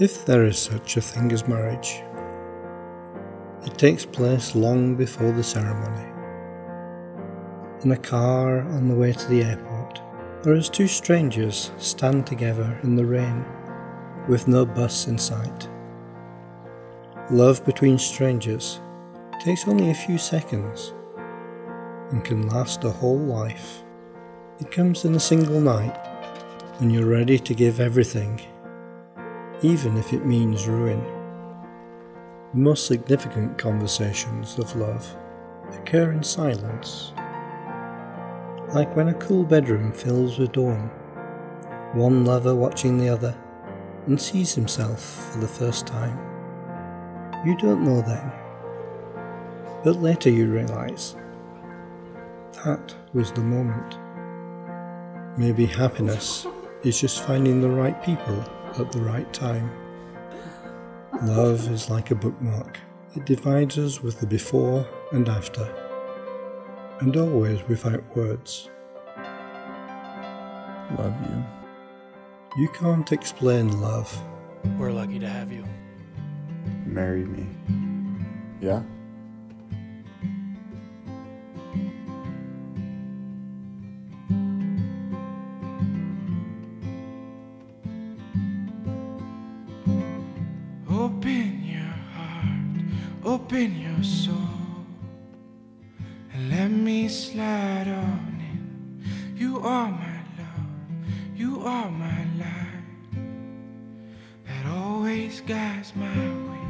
If there is such a thing as marriage, it takes place long before the ceremony. In a car on the way to the airport, or as two strangers stand together in the rain with no bus in sight. Love between strangers takes only a few seconds and can last a whole life. It comes in a single night when you're ready to give everything, even if it means ruin. The most significant conversations of love occur in silence, like when a cool bedroom fills with dawn, one lover watching the other and sees himself for the first time. You don't know then, but later you realize that was the moment. Maybe happiness is just finding the right people at the right time. Love is like a bookmark. It divides us with the before and after, and always without words. Love you. You can't explain love. We're lucky to have you. Marry me. Yeah? Open your heart, open your soul, and let me slide on in. You are my love, you are my light that always guides my way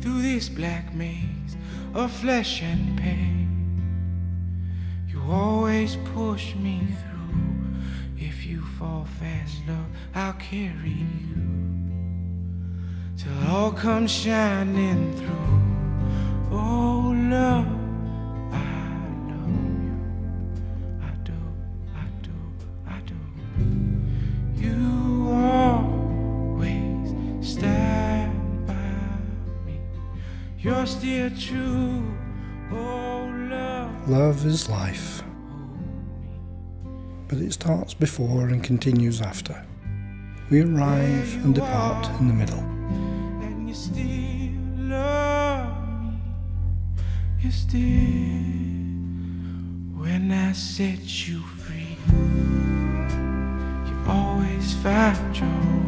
through this black maze of flesh and pain. You always push me through. If you fall fast, love, I'll carry you till all comes shining through. Oh, love, I love you. I do, I do, I do. You always stand by me. You're still true. Oh, love. Love is life, but it starts before and continues after. We arrive and depart in the middle. You still love me. You still, when I set you free, you always find your